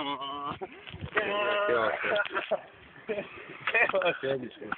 Que ótimo. Que ótimo.